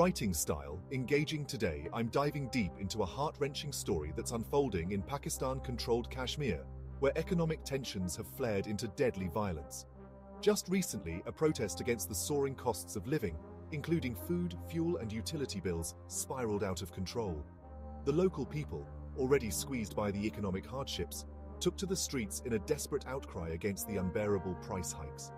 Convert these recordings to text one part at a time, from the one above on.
Writing style, engaging today, I'm diving deep into a heart-wrenching story that's unfolding in Pakistan-controlled Kashmir, where economic tensions have flared into deadly violence. Just recently, a protest against the soaring costs of living, including food, fuel and utility bills, spiraled out of control. The local people, already squeezed by the economic hardships, took to the streets in a desperate outcry against the unbearable price hikes.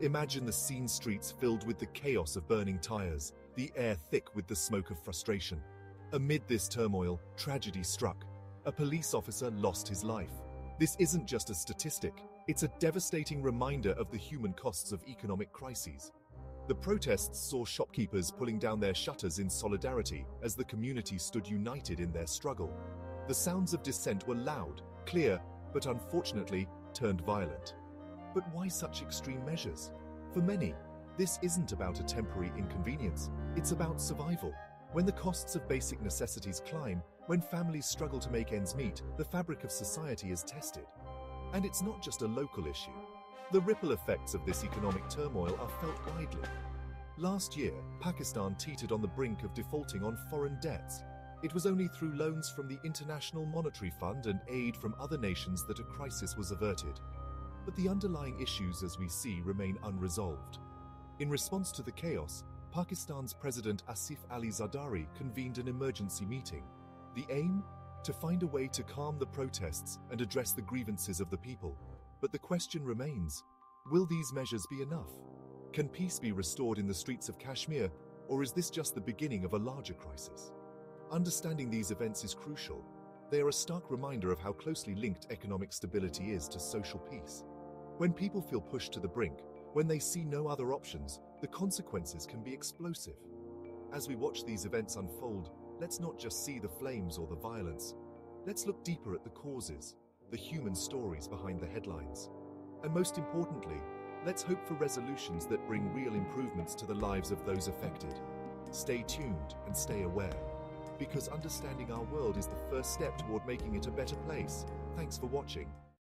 Imagine the scene streets filled with the chaos of burning tires, the air thick with the smoke of frustration. Amid this turmoil, tragedy struck. A police officer lost his life. This isn't just a statistic, it's a devastating reminder of the human costs of economic crises. The protests saw shopkeepers pulling down their shutters in solidarity as the community stood united in their struggle. The sounds of dissent were loud, clear, but unfortunately turned violent. But why such extreme measures? For many, this isn't about a temporary inconvenience, it's about survival. When the costs of basic necessities climb, when families struggle to make ends meet, the fabric of society is tested. And it's not just a local issue. The ripple effects of this economic turmoil are felt widely. Last year, Pakistan teetered on the brink of defaulting on foreign debts. It was only through loans from the International Monetary Fund and aid from other nations that a crisis was averted. But the underlying issues, as we see, remain unresolved. In response to the chaos, Pakistan's President Asif Ali Zardari convened an emergency meeting. The aim? To find a way to calm the protests and address the grievances of the people. But the question remains, will these measures be enough? Can peace be restored in the streets of Kashmir, or is this just the beginning of a larger crisis? Understanding these events is crucial. They are a stark reminder of how closely linked economic stability is to social peace. When people feel pushed to the brink, when they see no other options, the consequences can be explosive. As we watch these events unfold, let's not just see the flames or the violence. Let's look deeper at the causes, the human stories behind the headlines. And most importantly, let's hope for resolutions that bring real improvements to the lives of those affected. Stay tuned and stay aware, because understanding our world is the first step toward making it a better place. Thanks for watching.